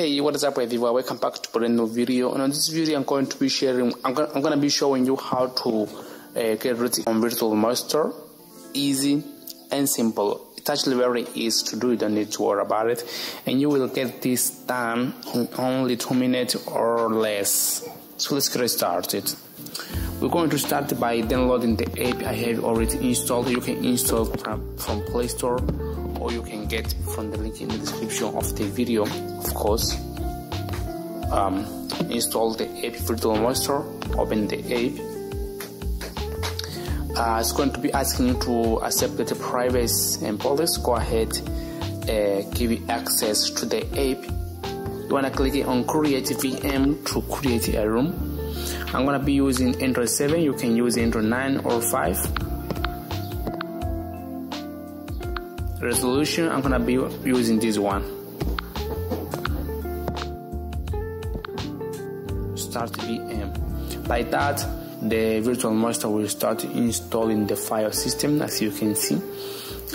Hey, what is up everyone? Welcome back to brand new video. And on this video, I'm going to be sharing, I'm going, I'm to be showing you how to uh, get rid on Virtual Master. Easy and simple. It's actually very easy to do. You don't need to worry about it. And you will get this done in only two minutes or less. So let's get started. We're going to start by downloading the app I have already installed. You can install from Play Store you can get from the link in the description of the video of course. Um, install the app virtual master open the app. Uh, it's going to be asking you to accept the privacy and policy go ahead uh, give you access to the app. You want to click on create VM to create a ROM. I'm gonna be using Android 7 you can use Android 9 or 5 resolution I'm gonna be using this one. Start VM like that the virtual master will start installing the file system as you can see.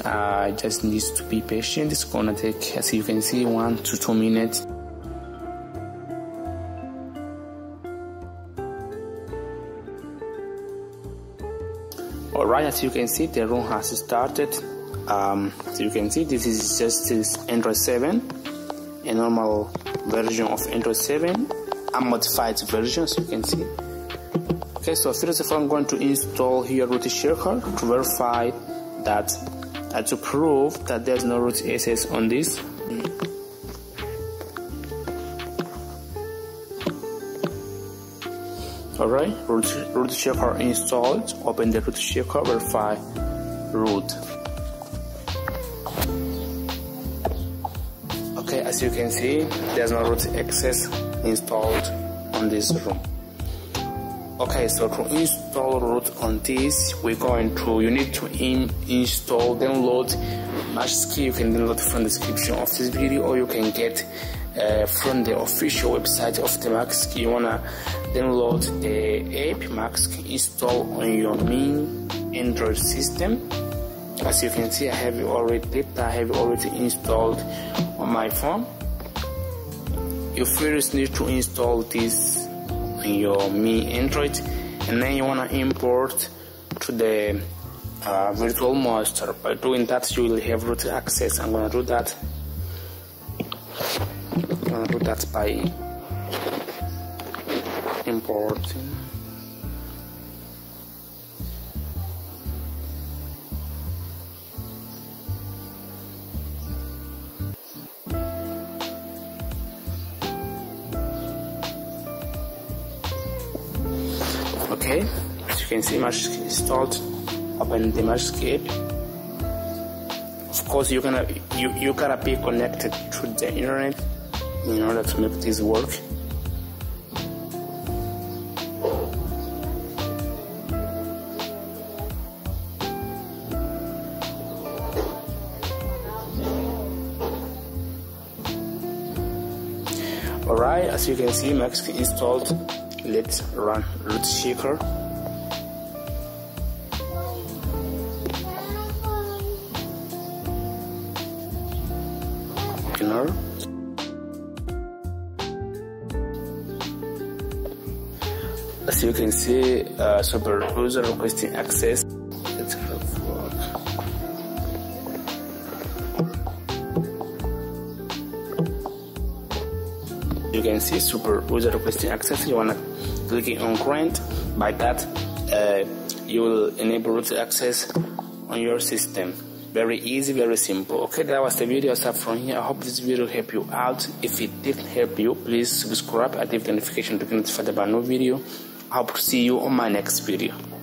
Uh, just needs to be patient. It's gonna take as you can see one to two minutes. Alright, as you can see, the ROM has started um, so you can see this is just this Android 7 a normal version of Android 7 a modified version so you can see okay so first of all I'm going to install here root checker to verify that uh, to prove that there's no root access on this Alright, root, root checker installed. Open the root checker, verify root. As you can see there's no root access installed on this ROM. Okay so to install root on this we're going to you need to in, install download Magisk you can download from the description of this video or you can get uh, from the official website of the Magisk you wanna download the app Magisk install on your main Android system as you can see I have already I have already installed on my phone. You first need to install this on your Mi Android and then you want to import to the uh, virtual master. By doing that you will have root access. I'm gonna do that. I'm gonna do that by importing okay. As you can see Magisk installed open the Magisk app of course you're gonna you, you gotta be connected to the internet in order to make this work. Alright, as you can see, Magisk installed let's run root checker ignore as you can see uh, super user requesting access you can see super user requesting access. You wanna clicking on grant. By that uh, you will enable root access on your system. Very easy very simple. Okay that was the video stuff from here. I hope this video helped you out. If it did help you please subscribe active the notification to get notified about new video. I hope to see you on my next video